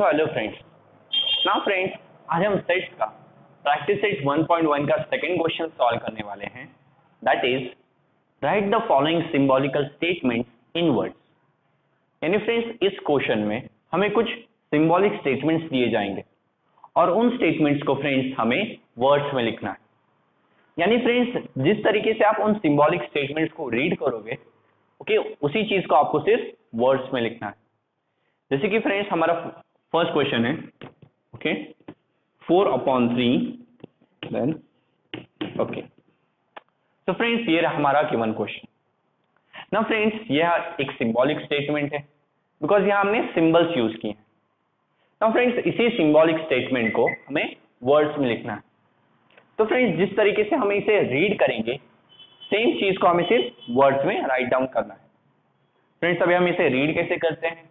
So hello friends now friends आज हम sets का प्रैक्टिस सेट 1.1 का सेकंड क्वेश्चन सॉल्व करने वाले हैं. That is right the following symbolical statements in words यानी फ्रेंड्स इस क्वेश्चन में हमें कुछ सिंबॉलिक स्टेटमेंट्स दिए जाएँगे और उन स्टेटमेंट्स को फ्रेंड्स हमें वर्ड्स में लिखना है. यानी फ्रेंड्स जिस तरीके से आप उन सिंबॉलिक स्टेटमेंट्स को रीड करोगे ओके okay, उसी चीज़ को आपको सिर्फ़ वर्ड्स में लिखना है. जैसे कि फ्रेंड्स हमारा फ़र्स्ट क्वेश्चन है okay four upon three then okay तो फ्रेंड्स ये रहा हमारा गिवन क्वेश्चन ना फ्रेंड्स यह एक सिंबॉलिक स्टेटमेंट है बिकॉज़ यहाँ हमने सिंबल्स यूज़ किए हैं. ना फ्रेंड्स इसी सिंबॉलिक स्टेटमेंट को हमें वर्ड्स में लिखना है. तो फ्रेंड्स जिस तरीके से हम इसे रीड करेंगे सेम चीज़ को हमें सिर्फ़ वर्ड्स में राइट डाउन करना है. फ्रेंड्स अभी हम इसे रीड कैसे करते हैं?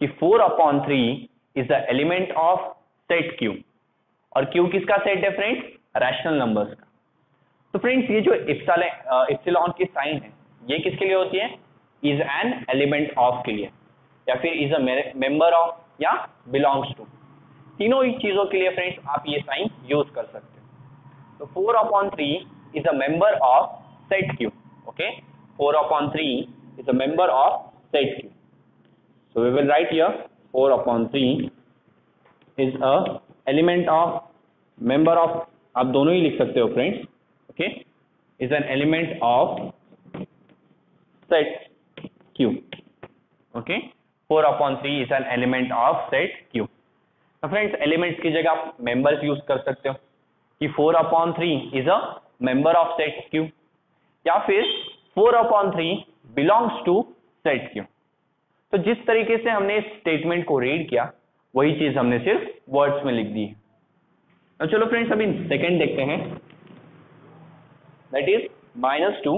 कि four upon three is the element of set Q और क्यू किसका सेट है फ्रेंड्स रैशनल नंबर्स का। तो फ्रेंड्स ये जो इप्सिलॉन की साइन है, ये किसके लिए होती है? इज़ एन एलिमेंट ऑफ़ के लिए। या फिर इज़ अ मेंबर ऑफ़ या बिलोंग्स टू तीनों ही चीज़ों के लिए फ्रेंड्स आप ये साइन यूज़ कर सकते हो। तो four upon three is a member of set Q okay four upon three is a member of set Q So we will write here 4 upon 3 is a element of member of, आप दोनों ही लिख सकते हो friends okay is an element of set Q okay four upon three is an element of set Q तो friends elements की जगह आप मेंबर्स यूज़ कर सकते हो कि four upon three is a member of set Q या फिर four upon three belongs to set Q तो जिस तरीके से हमने इस स्टेटमेंट को रीड किया, वही चीज़ हमने सिर्फ़ वर्ड्स में लिख दी है। तो चलो फ्रेंड्स अभी सेकंड देखते हैं। That is minus two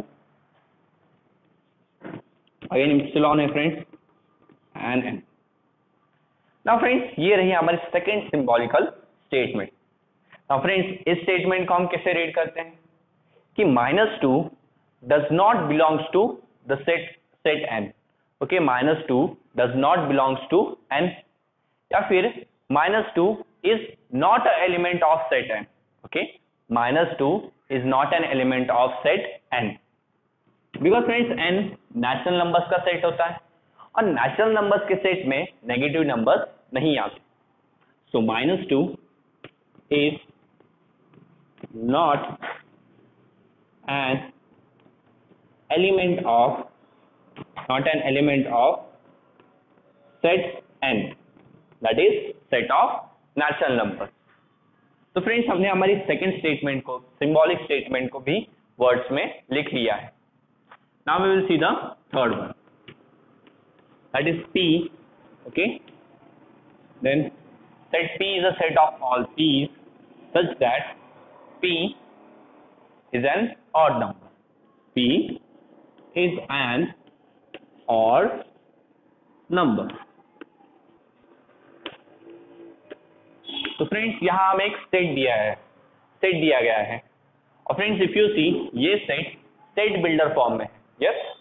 again epsilon है फ्रेंड्स एंड एन ना फ्रेंड्स ये रही हमारी सेकंड सिंबॉलिकल स्टेटमेंट ना फ्रेंड्स इस स्टेटमेंट को हम कैसे रीड करते हैं? कि minus two does not belongs to the set set N okay minus two does not belongs to N या फिर minus two is not a element of set N okay minus two is not an element of set N because friends N natural numbers का set होता है, और natural numbers के set में negative numbers नहीं आते। So minus two is not an element of not an element of set n that is set of natural numbers तो friends हमने हमारी सेकंड स्टेटमेंट को सिंबॉलिक स्टेटमेंट को भी वर्ड्स में लिख लिया है now we will see the third one that is p okay then set p is a set of all p's such that p is an odd number p is an और नंबर। तो friends, यहाँ हमें एक set दिया है। Set दिया गया है। और फ्रेंड्स इफ़ यू सी ये सेट सेट बिल्डर फॉर्म में यस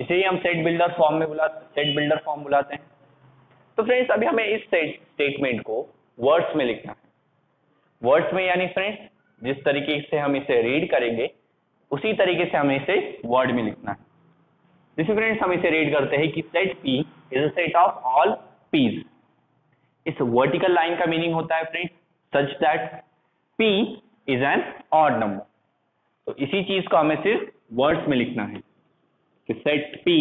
इसे ही हम सेट बिल्डर फॉर्म में बुला, सेट बिल्डर फॉर्म बुलाते हैं। तो फ्रेंड्स, अभी हमें इस सेट स्टेटमेंट को वर्ड्स में लिखना है। वर्ड्स में यानी फ्रेंड्स, जिस तरीके से हम इसे रीड करेंगे, उसी तरीके से हमें इसे वर्ड में लिखना है। जैसे फ्रेंड्स हम इसे रीड करते हैं कि set P is set of all Ps इस वर्टिकल लाइन का मीनिंग होता है friends such that P is an odd number तो इसी चीज़ को हमें सिर्फ़ वर्ड्स में लिखना है कि set P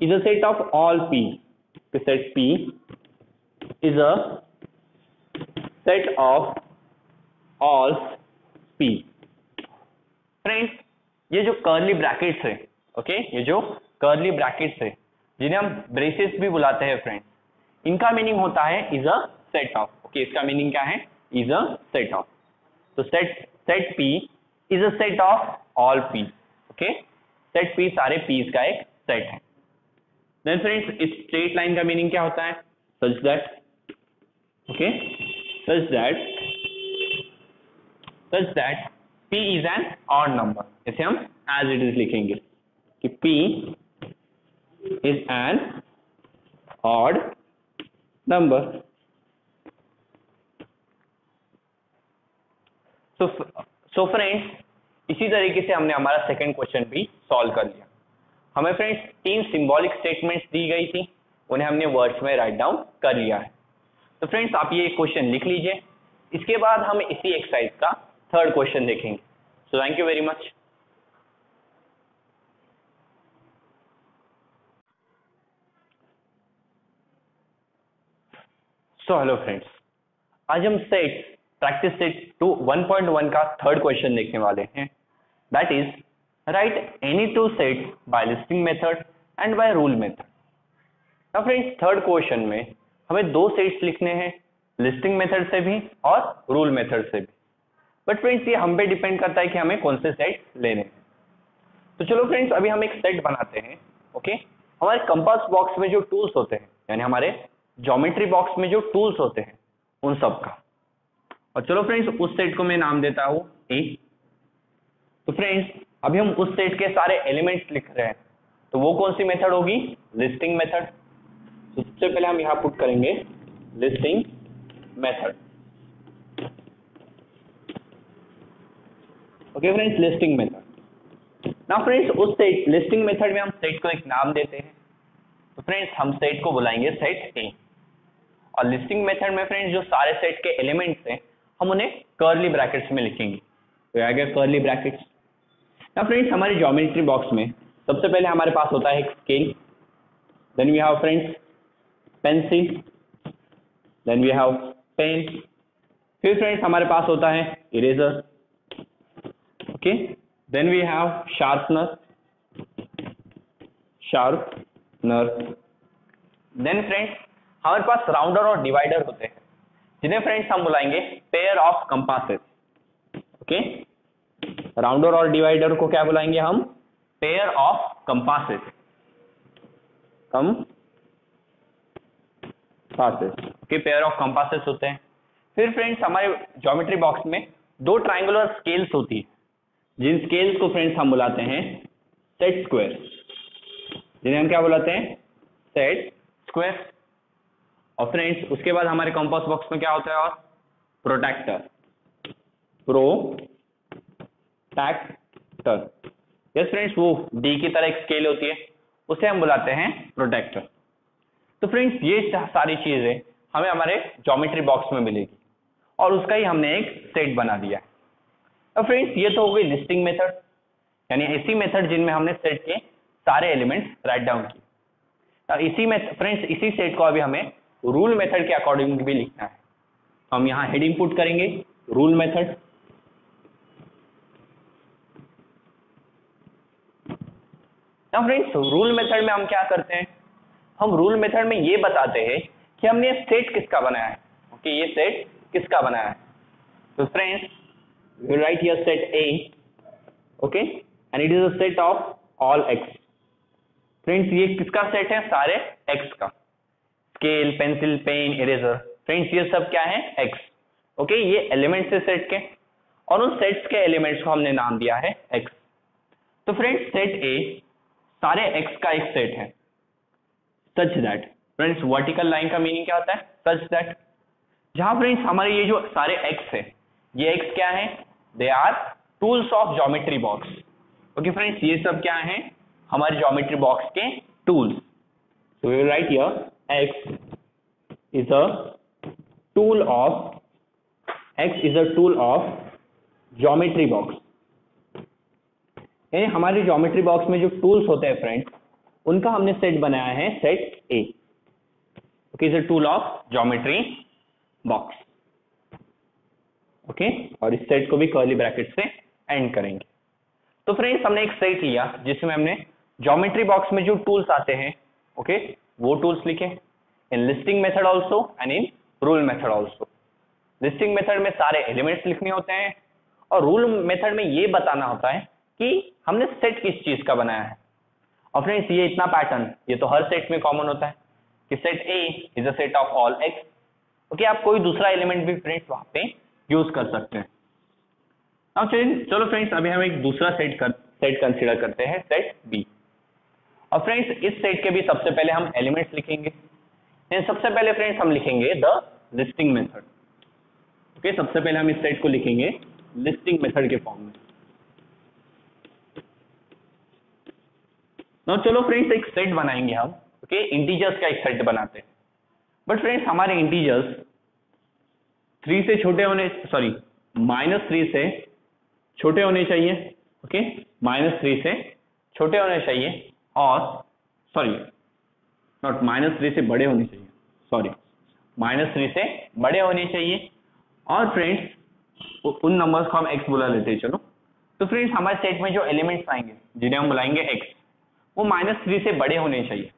is a set of all P set P is a set of all P friends ये जो कर्ली ब्रैकेट्स है ओके ये जो कर्ली ब्रैकेट्स है, जिन्हें हम ब्रेसेस भी बुलाते हैं फ्रेंड्स इनका मीनिंग होता है is a set of okay इसका मीनिंग क्या है? इज़ अ सेट ऑफ़ तो set set P is a set of all P okay set P सारे पीस का एक सेट है. देन फ्रेंड्स इस स्ट्रेट लाइन का मीनिंग क्या होता है? Such that okay such that such that P is an odd number इसे हम एज इट इज़ लिखेंगे. P is an odd number. Number so friends इसी तरीके से हमने हमारा सेकंड क्वेश्चन भी सॉल्व कर लिया। हमें फ्रेंड्स तीन सिंबॉलिक स्टेटमेंट्स दी गई थी, उन्हें हमने वर्ड्स में राइट डाउन कर लिया है। तो फ्रेंड्स आप ये क्वेश्चन लिख लीजिए। इसके बाद हम इसी एक्सरसाइज का थर्ड क्वेश्चन देखेंगे। So thank you very much so hello friends आज हम सेट प्रैक्टिस सेट टू 1.1 का थर्ड क्वेश्चन देखने वाले हैं. That is right any two set by listing method and by rule method now friends third question में हमें दो sets लिखने हैं लिस्टिंग मेथड से भी और रूल मेथड से भी. बट फ्रेंड्स ये हम पे डिपेंड करता है कि हमें कौन से सेट लेने हैं. तो चलो फ्रेंड्स अभी हम एक सेट बनाते हैं ओके हमारे कंपास बॉक्स में जो टूल्स होते हैं, यानी हमारे ज्योमेट्री बॉक्स में जो टूल्स होते हैं, उन सब का। और चलो फ्रेंड्स उस सेट को मैं नाम देता हूँ ए तो फ्रेंड्स अभी हम उस सेट के सारे एलिमेंट्स लिख रहे हैं। तो वो कौन सी मेथड होगी? लिस्टिंग मेथड तो सबसे पहले हम यहाँ पुट करेंगे listing method okay friends listing method ना फ्रेंड्स उस सेट लिस्टिंग मेथड में हम सेट को एक नाम देते हैं। तो फ्रेंड्स हम सेट को बुलाएँगे सेट ए और लिस्टिंग मेथड में फ्रेंड्स जो सारे सेट के एलिमेंट्स हैं, हम उन्हें कर्ली ब्रैकेट्स में लिखेंगे। तो आ गया कर्ली ब्रैकेट्स ना फ्रेंड्स हमारे ज्योमेट्री बॉक्स में सबसे पहले हमारे पास होता है एक scale then we have friends pencil then we have pen फिर फ्रेंड्स हमारे पास होता है eraser okay then we have sharpener sharpener then friends हमारे पास राउंडर और डिवाइडर होते हैं। जिन्हें फ्रेंड्स हम बुलाएँगे pair of compasses okay rounder और डिवाइडर को क्या बुलाएँगे हम? Pair of compasses come passes okay pair of compasses होते हैं। फिर फ्रेंड्स हमारे ज्योमेट्री बॉक्स में दो ट्राइंगुलर स्केल्स होती है। जिन स्केल्स को फ्रेंड्स हम बुलाते हैं सेट स्क्वायर जिन्हें हम क्या बुलाते हैं? सेट स्क्वायर और फ्रेंड्स, उसके बाद हमारे कंपास बॉक्स में क्या होता है और? प्रोटेक्टर प्रोटेक्टर यस फ्रेंड्स वो डी की तरह एक स्केल होती है, उसे हम बुलाते हैं प्रोटेक्टर तो फ्रेंड्स ये सारी चीज़ें हमें हमारे ज्योमेट्री बॉक्स में मिलेगी और उसका ही हमने एक सेट बना दिया तो फ्रेंड्स ये तो हो गई लिस्टिंग मेथड यानी ऐसी मेथड जिनमें हमने सेट के सारे एलिमेंट्स राइट डाउन किए। इसी में फ्रेंड्स इसी सेट को अभी हमें रूल मेथड के अकॉर्डिंग भी लिखना है। तो हम यहाँ हेडिंग पुट करेंगे रूल मेथड ना फ्रेंड्स रूल मेथड में हम क्या करते हैं? हम रूल मेथड में ये बताते हैं कि हमने सेट किसका बनाया है। ओके ये सेट किसका बनाया है? तो friends we write your set A okay and it is a set of all X friends ये किसका सेट है? सारे एक्स का। Scale pencil pen eraser friends ये सब क्या है? एक्स ओके ये एलिमेंट्स है सेट के. और उन सेट्स के एलिमेंट्स को हमने नाम दिया है एक्स तो फ्रेंड्स सेट ए सारे एक्स का एक सेट है. Such that friends vertical line का मीनिंग क्या होता है? सच दैट जहाँ फ्रेंड्स हमारे ये जो सारे एक्स है, ये एक्स क्या है? They are tools of geometry box okay friends ये सब क्या है? हमारे ज्योमेट्री बॉक्स के tools we will write here x is a tool of, x is a tool of geometry box. यानी हमारे ज्योमेट्री बॉक्स में जो टूल्स होते हैं फ्रेंड्स उनका हमने सेट बनाया है set A okay is a tool of geometry box okay और इस सेट को भी कर्ली ब्रैकेट से एंड करेंगे. तो फ्रेंड्स हमने एक सेट लिया, जिसमें हमने ज्योमेट्री बॉक्स में जो टूल्स आते हैं ओके वो टूल्स लिखे. In listing method also and in rule method also listing method में सारे एलिमेंट्स लिखने होते हैं और रूल मेथड में ये बताना होता है कि हमने सेट किस चीज़ का बनाया है। और फ्रेंड्स ये इतना पैटर्न ये तो हर सेट में कॉमन होता है कि set A is a set of all X okay आप कोई दूसरा एलिमेंट भी फ्रेंड्स वहाँ पे यूज़ कर सकते हैं। चलो फ्रेंड्स अभी हम एक दूसरा सेट कर सेट कंसिडर करते हैं सेट बी और फ्रेंड्स, इस सेट के भी सबसे पहले हम एलिमेंट्स लिखेंगे। सबसे पहले फ्रेंड्स हम लिखेंगे द लिस्टिंग मेथड ओके सबसे पहले हम इस सेट को लिखेंगे लिस्टिंग मेथड के फॉर्म में। ना चलो फ्रेंड्स, एक सेट बनाएँगे हम। ओके इंटीजर्स का एक सेट बनाते हैं। बट फ्रेंड्स, हमारे इंटीजर्स थ्री से छोटे होने सॉरी माइनस थ्री से छोटे होने चाहिए। ओके माइनस थ्री से छोटे होने चाहिए। और सॉरी नॉट माइनस थ्री से बड़े होने चाहिए। सॉरी माइनस थ्री से बड़े होने चाहिए। और फ्रेंड्स उन नंबर्स को हम एक्स बुला लेते हैं, चलो। तो फ्रेंड्स हमारे सेट में जो एलिमेंट्स आएँगे, जिन्हें हम बुलाएँगे एक्स वो माइनस थ्री से बड़े होने चाहिए।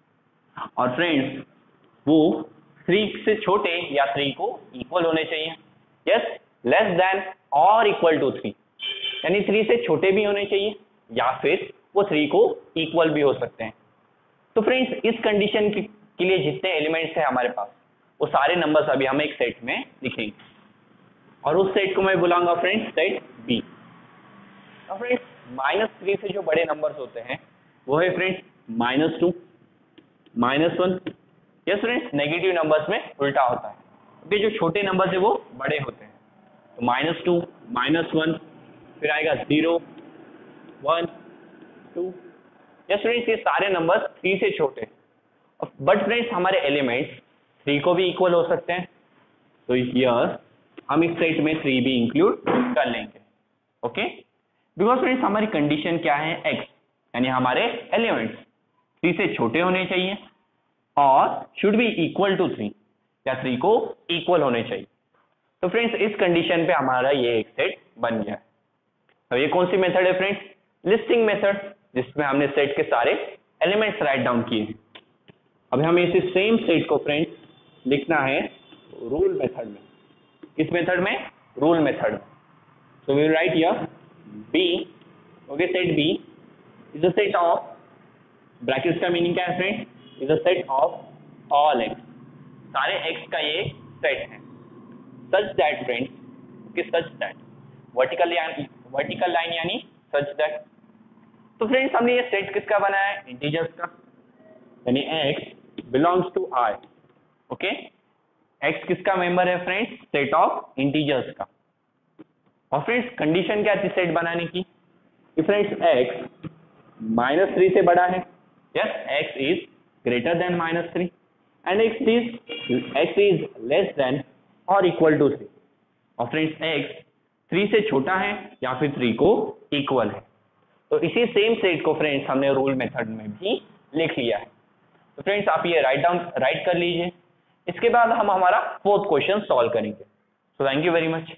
और फ्रेंड्स वो थ्री से छोटे या थ्री को इक्वल होने चाहिए। यस लेस देन और इक्वल टू थ्री यानी थ्री से छोटे भी होने चाहिए, या फिर वो थ्री को इक्वल भी हो सकते हैं। तो फ्रेंड्स इस कंडीशन के लिए जितने एलिमेंट्स हैं हमारे पास, वो सारे नंबर्स अभी हम एक सेट में लिखेंगे। और उस सेट को मैं बुलाऊँगा फ्रेंड्स सेट बी तो फ्रेंड्स माइनस थ्री से जो बड़े नंबर्स होते हैं, वो है friends minus two minus one yes friends negative numbers में उल्टा होता है। क्योंकि जो छोटे नंबर्स है, वो बड़े होते हैं। तो माइनस टू माइनस वन फिर आएगा zero one two. Yes friends ये सारे नंबर्स थ्री से छोटे। बट फ्रेंड्स हमारे एलिमेंट्स थ्री को भी इक्वल हो सकते हैं। तो हियर हम इस सेट में थ्री भी इंक्लूड कर लेंगे। ओके बिकॉज़ फ्रेंड्स हमारी कंडीशन क्या है? एक्स यानी हमारे एलिमेंट्स थ्री से छोटे होने चाहिए और should be equal to three या थ्री को इक्वल होने चाहिए। तो फ्रेंड्स इस कंडीशन पे हमारा ये एक सेट बन गया। है तो ये कौन सी मेथड है फ्रेंड्स लिस्टिंग मेथड जिसमें हमने सेट के सारे एलिमेंट्स राइट डाउन किए हैं। अभी हमें इसी सेम सेट को फ्रेंड्स लिखना है रूल मेथड में। किस मेथड में? Rule method so we write here B okay set B is a set of brackets का मीनिंग क्या है friend is a set of all X सारे एक्स का ये सेट है। सच दैट फ्रेंड्स कि such that vertical vertical line यानी such that तो फ्रेंड्स हमने ये सेट किसका बनाया है? इंटीजर्स का। यानी x belongs to i okay x किसका मेंबर है फ्रेंड्स सेट ऑफ़ इंटीजर्स का। और फ्रेंड्स कंडीशन क्या थी सेट बनाने की? कि फ्रेंड्स x माइनस थ्री से बड़ा है। Yes x is greater then minus three and x is x is less then और इक्वल टू थ्री और फ्रेंड्स x थ्री से छोटा है या फिर थ्री को इक्वल है। तो इसी सेम सेट को फ्रेंड्स हमने रूल मेथड में भी लिख लिया है। तो फ्रेंड्स आप ये राइट डाउन राइट कर लीजिए। इसके बाद हम हमारा फोर्थ क्वेश्चन सॉल्व करेंगे। So thank you very much